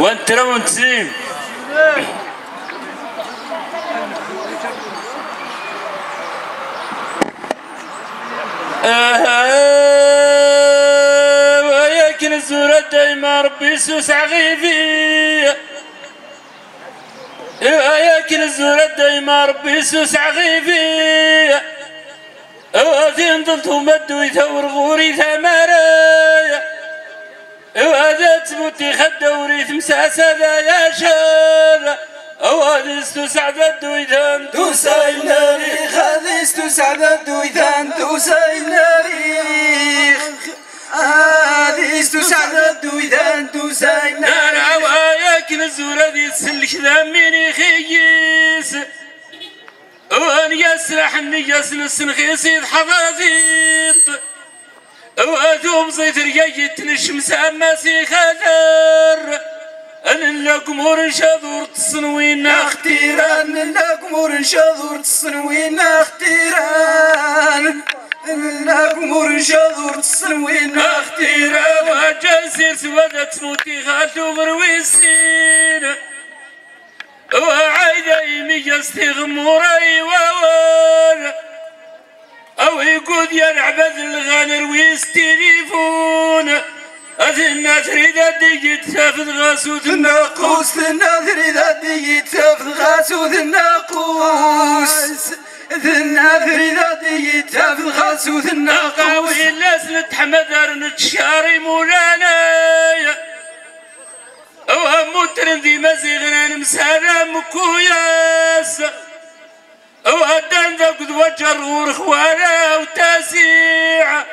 وانت رو تسيم وياك نزور دايما ربي سوس عغيفي وياك نزور دايما ربي سوس عغيفي وذين ضلتو مدو يثور غوري ثمري تموتي خد وريث مساسة يا شر. وهذا استسعد الدويدان. دوساي ناريخ هذا استسعد الدويدان. دوساي ناريخ هذا استسعد الدويدان. دوساي أنا ناريخ وياك نزور ذي السلك ذميني خيس. وان يسرح اني يسلس نخيس حضاضيط وادوم زيت ريايت نشمس اماسي خذر أن لقمور شذور تصنوين أختيران. الأقمر شذور الصنوين أختيران. الأقمر شذور الصنوين اختيرا وجاسر سوادة تموتي غاتو غرويسين وعايدة يمي يستغموري ووال أو يقود يلعبد الغنر ويستليفون اثنى تريد الدي تافد غاسود الناقوس الناظر إذا ديت تفض غاسود الناقوس الناظر إذا ديت تفض غاسود الناقوس قاوي الناس نتحمد نتشاري مولانا. وهم ترندي مزيغنا نمسانا مكوياس. وهدان ذا قد وجر ورخوانا وتاسيع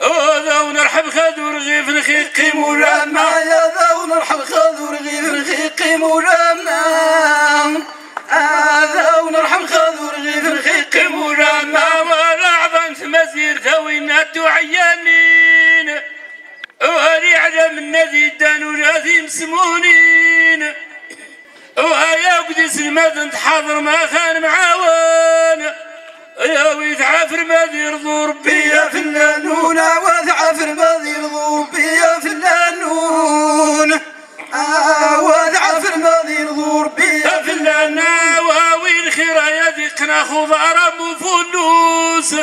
وذا ونرحب خذور غيف نخيقي مولانا. يا ذا ونرحب خذور غير رخيقي مولانا. هذا ونرحب خذور غير رخيقي مولانا. مولانا ورعبا مزير ثوينات وعيانين وهري عدم النذي دان ولاثي مسمونين. وهيا قدس المدن تحاضر ما خان معاون يا ويت عافر ما يرضو ربي. بيا في اللانون وذعف الماضي رضو بيا في اللانون وذعف الماضي رضو بيا في فلنا واوي الخير يا ذقنا خضار مفلوس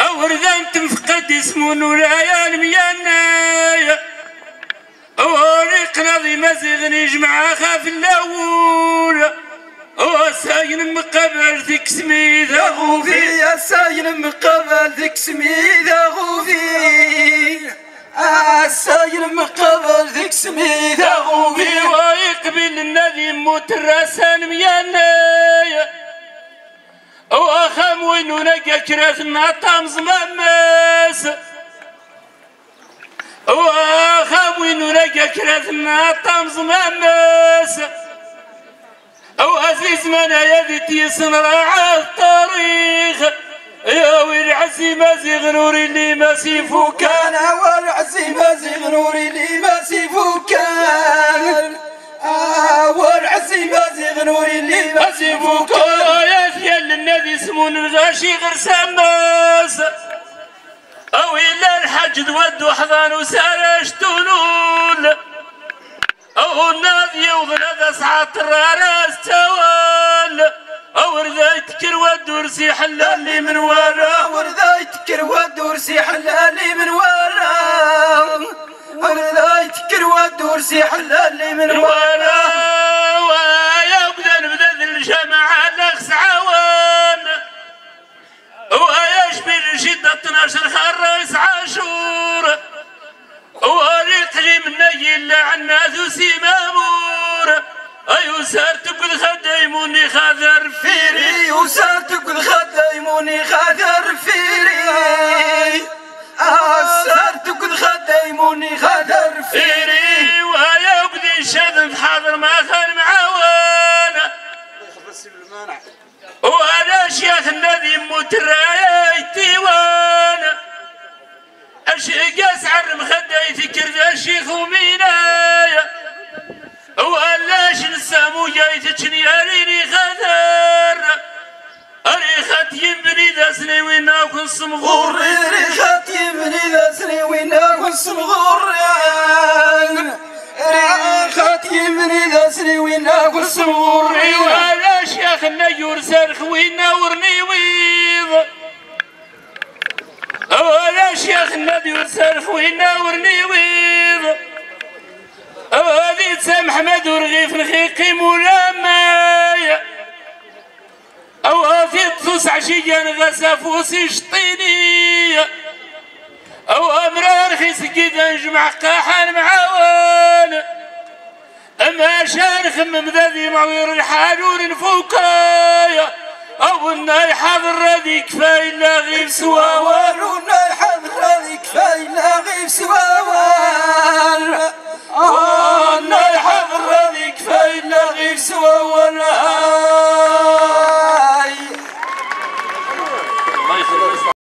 أو رذان تنفقد اسمون ولا ميانا وريقنا ذي مزيغ نجمع خاف الأول. وساين مقبل ذيك سميذا غوفي. غوفي يا ساين مقابل ذيك سميدة غوفي. الساين مقابل ذيك سميدة غوفي. في ويقبل النذي مترسن ميانا واخام وينو نقا كرثنا طامز مماس واخام وينو نقا كرثنا طامز مماس عزيز منا يدي راعى الطريق. يا ويل عزي مازيغ نوري اللي مسيفو كان. كان اول عزيمة زيغ نوري لي ما سيفو كان. اول عزيمة زيغ نوري لي ما سيفو كان. يا ثيال النبي سمون الغاشي غير سماس أو إلا الحج ود حضان وسارش تولول النادي وغنى ذا سعات الراس توال أو رذايت كر ودور سي حلالي من ورا. ورذا يتكر ودور سي حلالي من ورا. ورذا يتكر ودور سي حلالي من ورا. ويا بدل بدل الجماعة لخس عوان. وياش بين شدة 12 خريس عاشور. وريت لي من يلا عنا ثوسي مامور ايو سار تقول خديموني خاذر فيري. وساتك الخديموني خاذر فيري. ساتك الخديموني خاذر فيري. ويا بدي شذب حاضر ما كان معاون. وأنا شيخ الذي مترايتي وأنا اشيق اسعر مخدي فكر ذا الشيخ ومينايا ولاش نسامو جاي تشني اريني خذر اريخت يمني ذا سني وين اكون صمغور. غوري خاتي من ذا سني وين كن صمغوران خاتي من ذا سنوينا والسمور ولا شيخ النجور سرخ وينا ورني ويض. ولا شيخ النجور سرخ وينا ورني ويض. هذه تسام حمد ورغيف نخيقي مولا مايا. أو هذه تسوس عشيا غسا فوسي شطيني أو أمران خيس كيدا نجمع قاحان معاون أما شارخ من ذي معوير الحال ونفوكايا أو النار حضر ذي كفاية لا غير سواوان والنار حضر ذي كفاية لا غير سواوان